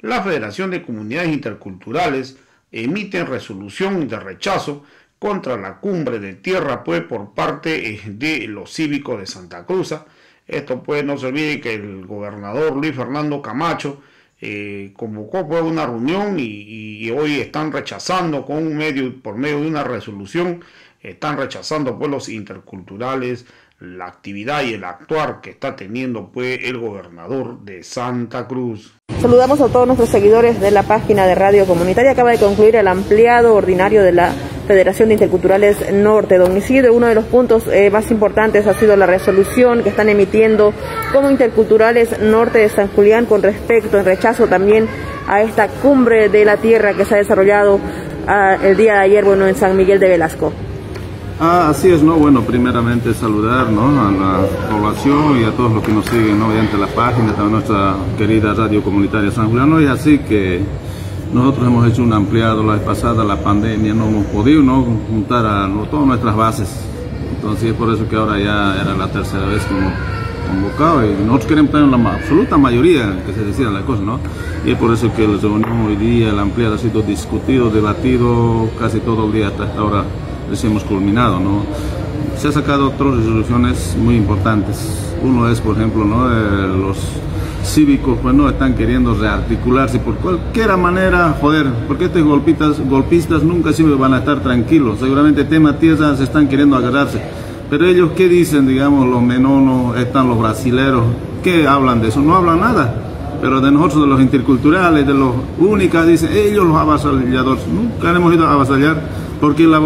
la Federación de Comunidades Interculturales emite resolución de rechazo contra la cumbre de Tierra pues por parte eh, de los cívicos de Santa Cruz. Esto pues no se olvide que el gobernador Luis Fernando Camacho eh, convocó pues una reunión y, hoy están rechazando con un medio por medio de una resolución están rechazando pues los interculturales la actividad y el actuar que está teniendo pues el gobernador de Santa Cruz. Saludamos a todos nuestros seguidores de la página de Radio Comunitaria. Acaba de concluir el ampliado ordinario de la Federación de Interculturales Norte. Don Isidro, uno de los puntos eh, más importantes ha sido la resolución que están emitiendo como Interculturales Norte de San Julián con respecto, en rechazo también a esta cumbre de la tierra que se ha desarrollado ah, el día de ayer, bueno, en San Miguel de Velasco. Ah, así es, ¿no? Bueno, primeramente saludar ¿no? a la población y a todos los que nos siguen ¿no? mediante la página, también nuestra querida radio comunitaria San Julián. Y así que nosotros hemos hecho un ampliado la vez pasada, la pandemia, no hemos podido ¿no? juntar a todas nuestras bases. Entonces es por eso que ahora ya era la tercera vez que hemos convocado y nosotros queremos tener la absoluta mayoría que se decida la cosa, ¿no? Y es por eso que la reunión hoy día, el ampliado ha sido discutido, debatido casi todo el día hasta esta hora hemos culminado. ¿no? Se han sacado otras resoluciones muy importantes. Uno es, por ejemplo, ¿no? los cívicos pues no están queriendo rearticularse por cualquier manera, joder, porque estos golpistas, golpistas nunca siempre van a estar tranquilos, seguramente tema tierra están queriendo agarrarse, pero ellos qué dicen, digamos, los menonos, están los brasileros, ¿qué hablan de eso? No hablan nada, pero de nosotros, de los interculturales, de los únicas, dicen, ellos los avasalladores, nunca hemos ido a avasallar, porque la,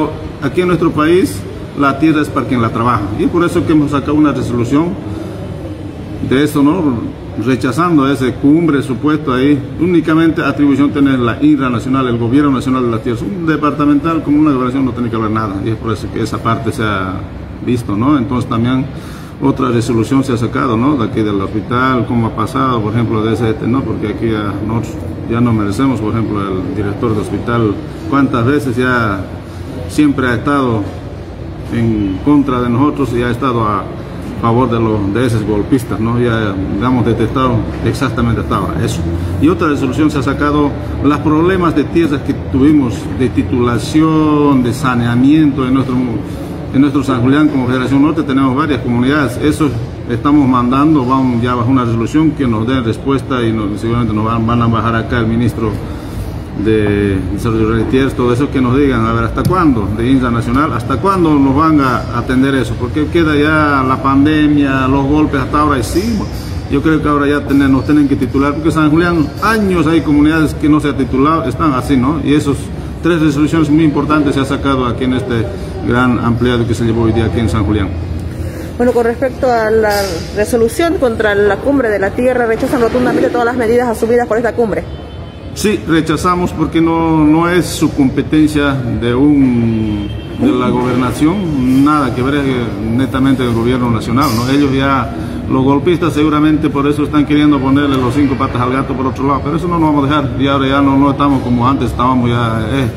aquí en nuestro país la tierra es para quien la trabaja. Y por eso que hemos sacado una resolución de eso, ¿no? Rechazando ese cumbre supuesto ahí. Únicamente atribución tiene la INRA nacional, el gobierno nacional de la tierra. Un departamental como una gobernación no tiene que haber nada. Y es por eso que esa parte se ha visto, ¿no? Entonces también otra resolución se ha sacado, ¿no? De aquí del hospital, cómo ha pasado, por ejemplo, de ese, ¿no? Porque aquí ya, nosotros ya no merecemos, por ejemplo, el director del hospital, cuántas veces ya siempre ha estado en contra de nosotros y ha estado a favor de, los, de esos golpistas, ¿no? Ya, hemos detectado exactamente estaba eso. Y otra resolución se ha sacado los problemas de tierras que tuvimos, de titulación, de saneamiento en nuestro, en nuestro San Julián como Federación Norte, tenemos varias comunidades. Eso estamos mandando, vamos ya bajo una resolución que nos dé respuesta y seguramente nos van, van a bajar acá el ministro de desarrollo todo eso que nos digan, a ver, ¿hasta cuándo? De INSA Nacional, ¿hasta cuándo nos van a atender eso? Porque queda ya la pandemia, los golpes hasta ahora y sí, yo creo que ahora ya nos tienen que titular, porque San Julián, años hay comunidades que no se han titulado, están así, ¿no? Y esos tres resoluciones muy importantes se ha sacado aquí en este gran ampliado que se llevó hoy día aquí en San Julián. Bueno, con respecto a la resolución contra la cumbre de la Tierra, rechazan rotundamente todas las medidas asumidas por esta cumbre. Sí, rechazamos porque no, no es su competencia de un de la gobernación, nada que ver netamente del gobierno nacional, ¿no? Ellos ya, los golpistas seguramente por eso están queriendo ponerle los cinco patas al gato por otro lado, pero eso no nos vamos a dejar, y ahora ya no, no estamos como antes, estábamos ya, eh,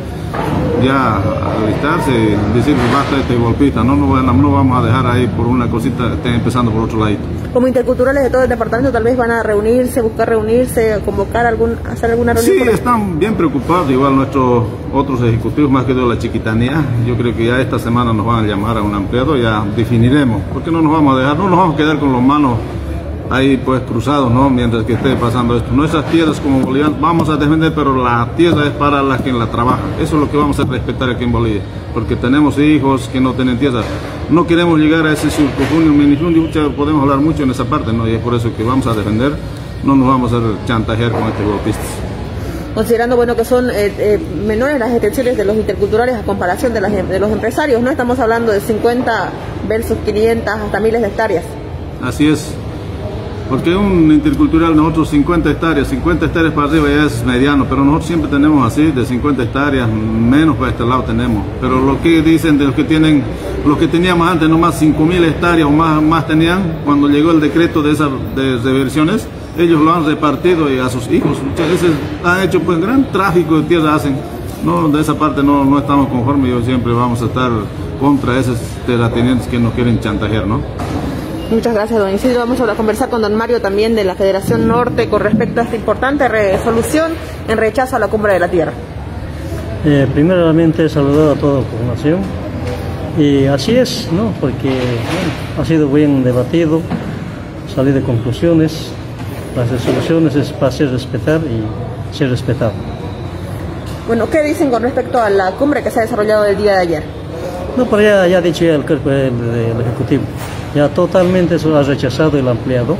ya alistarse decir basta este golpista, no, no, no vamos a dejar ahí por una cosita, estén empezando por otro lado. Como interculturales de todo el departamento tal vez van a reunirse, buscar reunirse, convocar algún, hacer alguna reunión. Sí, están bien preocupados, igual nuestros otros ejecutivos, más que todo la chiquitanía, yo creo que ya esta semana nos van a llamar a un ampliado, ya definiremos, porque no nos vamos a dejar, no nos vamos a quedar con los manos ahí pues cruzados, ¿no? Mientras que esté pasando esto. Nuestras tierras como Bolivia vamos a defender, pero la tierra es para la quien la trabaja. Eso es lo que vamos a respetar aquí en Bolivia, porque tenemos hijos que no tienen tierra. No queremos llegar a ese surcofundio, minifundio, podemos hablar mucho en esa parte, ¿no? Y es por eso que vamos a defender, no nos vamos a chantajear con este golpistas considerando bueno que son eh, eh, menores las extensiones de los interculturales a comparación de, las, de los empresarios, no estamos hablando de 50 versus 500 hasta miles de hectáreas. Así es, porque un intercultural nosotros 50 hectáreas, 50 hectáreas para arriba ya es mediano, pero nosotros siempre tenemos así, de 50 hectáreas, menos para este lado tenemos. Pero lo que dicen de los que tienen, los que teníamos antes, no más 5.000 hectáreas o más, más tenían, cuando llegó el decreto de esas de reversiones, ellos lo han repartido y a sus hijos. Muchas veces han hecho pues gran tráfico de tierra, hacen. No, de esa parte no, no estamos conformes, yo siempre vamos a estar contra esos terratenientes que nos quieren chantajear, ¿no? Muchas gracias, don Isidro. Vamos a conversar con don Mario también de la Federación Norte con respecto a esta importante resolución en rechazo a la cumbre de la Tierra. Eh, primeramente, saludar a toda la población. Y así es, ¿no? Porque ha sido bien debatido, salir de conclusiones. Las resoluciones es para ser respetar y ser respetado. Bueno, ¿qué dicen con respecto a la cumbre que se ha desarrollado el día de ayer? No, pero ya, ya ha dicho ya el, el, el Ejecutivo ya totalmente eso ha rechazado el ampliado.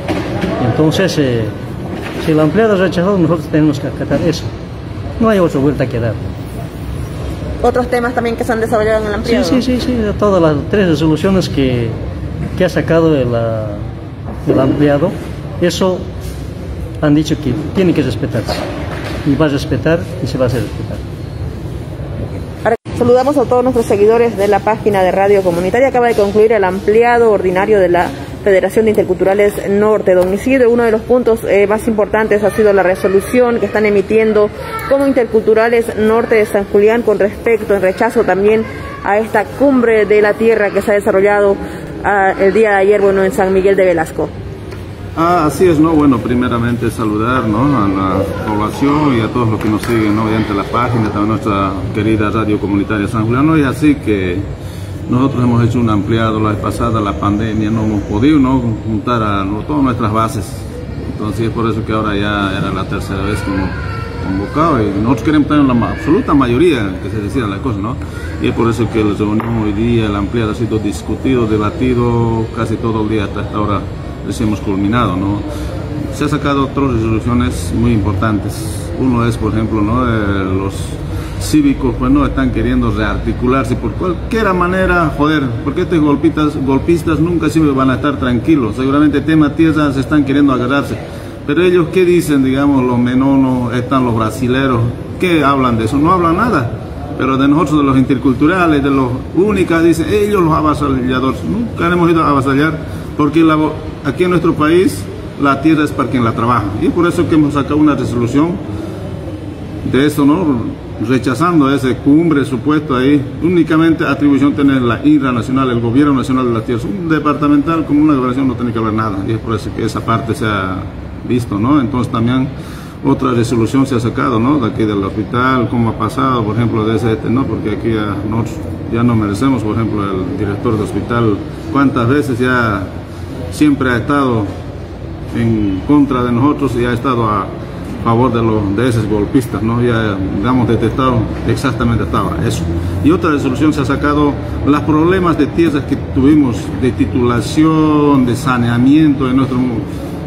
Entonces, eh, si el ampliado ha rechazado, nosotros tenemos que acatar eso. No hay otra vuelta que dar. ¿Otros temas también que se han desarrollado en el ampliado? Sí, sí, sí, sí todas las tres resoluciones que, que ha sacado el, el ampliado, eso han dicho que tiene que respetarse. Y va a respetar y se va a hacer respetar. Saludamos a todos nuestros seguidores de la página de Radio Comunitaria. Acaba de concluir el ampliado ordinario de la Federación de Interculturales Norte. Don Isidro, uno de los puntos eh, más importantes ha sido la resolución que están emitiendo como Interculturales Norte de San Julián con respecto, en rechazo también a esta cumbre de la tierra que se ha desarrollado ah, el día de ayer, bueno, en San Miguel de Velasco. Ah, así es, ¿no? Bueno, primeramente saludar ¿no? a la población y a todos los que nos siguen, ¿no? Mediante la página, también nuestra querida radio comunitaria San Julián, Y así que nosotros hemos hecho un ampliado la vez pasada, la pandemia, no hemos podido, ¿no? Juntar a todas nuestras bases. Entonces es por eso que ahora ya era la tercera vez que hemos convocado y nosotros queremos tener la absoluta mayoría que se decida la cosa, ¿no? Y es por eso que el reunión hoy día, el ampliado ha sido discutido, debatido casi todo el día hasta esta hora hemos culminado. ¿no? Se han sacado otras resoluciones muy importantes. Uno es, por ejemplo, ¿no? los cívicos pues no están queriendo rearticularse por cualquier manera, joder, porque estos golpistas, golpistas nunca siempre van a estar tranquilos. Seguramente tema tierra se están queriendo agarrarse. Pero ellos, ¿qué dicen, digamos, los menonos, están los brasileros? ¿Qué hablan de eso? No hablan nada. Pero de nosotros, de los interculturales, de los únicas, dicen, ellos los avasalladores. Nunca hemos ido a avasallar, porque la, aquí en nuestro país la tierra es para quien la trabaja. Y por eso que hemos sacado una resolución de eso, ¿no? Rechazando ese cumbre supuesto ahí. Únicamente atribución tiene la INRA nacional, el gobierno nacional de la tierra. Un departamental como una gobernación no tiene que haber nada. Y es por eso que esa parte se ha visto, ¿no? Entonces también otra resolución se ha sacado, ¿no? De aquí del hospital, cómo ha pasado, por ejemplo, de ese, ¿no? Porque aquí ya, ya no merecemos, por ejemplo, el director del hospital, cuántas veces ya siempre ha estado en contra de nosotros y ha estado a favor de, los, de esos golpistas, ¿no? Ya hemos detectado exactamente eso. Y otra resolución se ha sacado los problemas de tierras que tuvimos de titulación, de saneamiento en nuestro,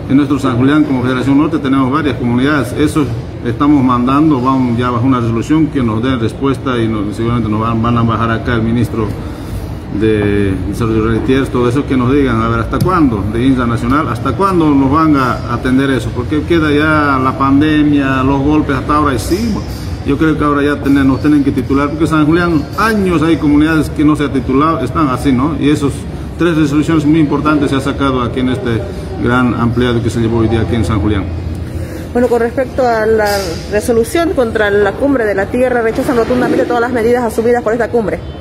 en nuestro San Julián como Federación Norte tenemos varias comunidades. Eso estamos mandando, vamos ya bajo una resolución que nos den respuesta y seguramente nos van, van a bajar acá el ministro de Desarrollo todo eso que nos digan, a ver, ¿hasta cuándo? De INSA Nacional, ¿hasta cuándo nos van a atender eso? Porque queda ya la pandemia, los golpes hasta ahora y sí, yo creo que ahora ya nos tienen que titular, porque San Julián, años hay comunidades que no se ha titulado, están así, ¿no? Y esos tres resoluciones muy importantes se ha sacado aquí en este gran ampliado que se llevó hoy día aquí en San Julián. Bueno, con respecto a la resolución contra la cumbre de la Tierra, rechazan rotundamente todas las medidas asumidas por esta cumbre.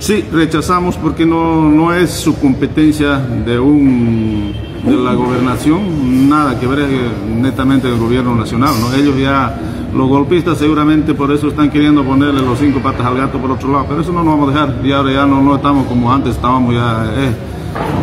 Sí, rechazamos porque no, no es su competencia de, un, de la gobernación, nada que ver netamente del gobierno nacional. ¿no? Ellos ya, los golpistas seguramente por eso están queriendo ponerle los cinco patas al gato por otro lado, pero eso no nos vamos a dejar y ahora ya no, no estamos como antes, estábamos ya... Eh,